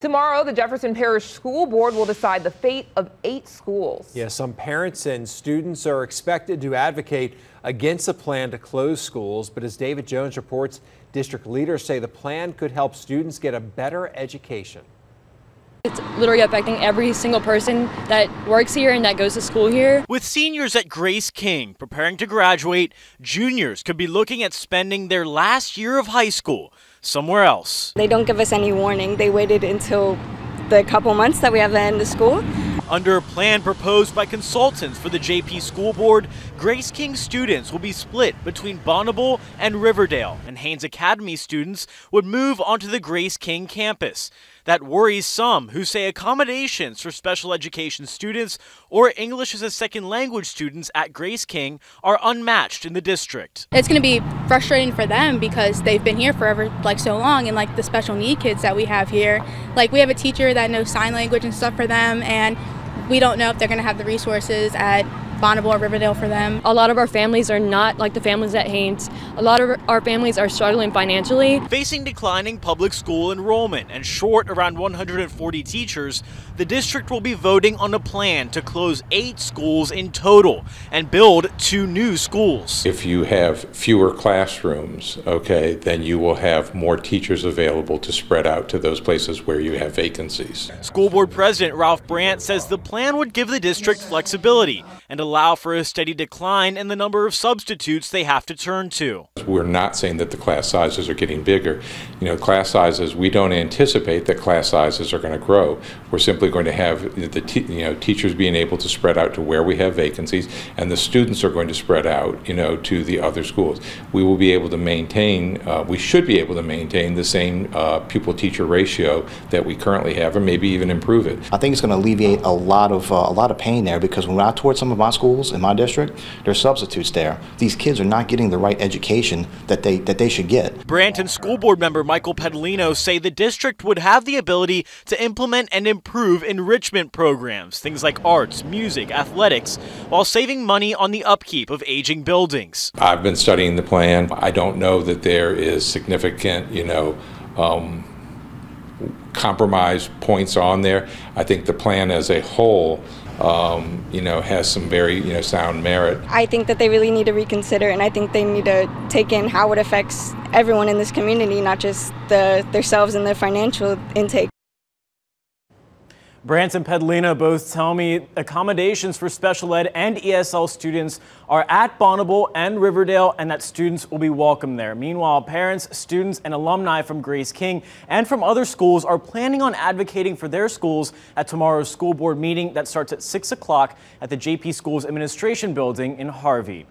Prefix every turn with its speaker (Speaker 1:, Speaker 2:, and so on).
Speaker 1: Tomorrow, the Jefferson Parish School Board will decide the fate of eight schools.
Speaker 2: Yeah, some parents and students are expected to advocate against a plan to close schools, but as David Jones reports, district leaders say the plan could help students get a better education.
Speaker 3: It's literally affecting every single person that works here and that goes to school here.
Speaker 4: With seniors at Grace King preparing to graduate, juniors could be looking at spending their last year of high school somewhere else.
Speaker 5: They don't give us any warning. They waited until the couple months that we have end the school.
Speaker 4: Under a plan proposed by consultants for the JP School Board, Grace King students will be split between Bonnabel and Riverdale, and Haynes Academy students would move onto the Grace King campus. That worries some who say accommodations for special education students or English as a second language students at Grace King are unmatched in the district.
Speaker 6: It's going to be frustrating for them because they've been here forever, like so long, and like the special need kids that we have here. Like we have a teacher that knows sign language and stuff for them, and we don't know if they're going to have the resources at Bonnabel or Riverdale for them.
Speaker 3: A lot of our families are not like the families at Haynes. A lot of our families are struggling financially.
Speaker 4: Facing declining public school enrollment and short around 140 teachers, the district will be voting on a plan to close eight schools in total and build two new schools.
Speaker 7: If you have fewer classrooms, okay, then you will have more teachers available to spread out to those places where you have vacancies.
Speaker 4: School Board President Ralph Brandt says the plan would give the district flexibility and allow for a steady decline in the number of substitutes they have to turn to.
Speaker 7: We're not saying that the class sizes are getting bigger. You know, class sizes, we don't anticipate that class sizes are going to grow. We're simply going to have the you know teachers being able to spread out to where we have vacancies and the students are going to spread out, you know, to the other schools. We will be able to maintain, uh, we should be able to maintain the same uh, pupil-teacher ratio that we currently have or maybe even improve it.
Speaker 8: I think it's going to alleviate a lot of uh, a lot of pain there because when I toured some of my schools in my district, there's substitutes there. These kids are not getting the right education that they that they should get.
Speaker 4: Brandt and School Board member Michael Pedalino say the district would have the ability to implement and improve enrichment programs, things like arts, music, athletics, while saving money on the upkeep of aging buildings.
Speaker 7: I've been studying the plan. I don't know that there is significant, you know, um, compromise points on there. I think the plan as a whole um, you know, has some very, you know, sound merit.
Speaker 5: I think that they really need to reconsider, and I think they need to take in how it affects everyone in this community, not just the, themselves and their financial intake.
Speaker 4: Brandt and Pedalino both tell me accommodations for special ed and ESL students are at Bonnabel and Riverdale and that students will be welcome there. Meanwhile, parents, students, and alumni from Grace King and from other schools are planning on advocating for their schools at tomorrow's school board meeting that starts at 6 o'clock at the JP Schools Administration Building in Harvey.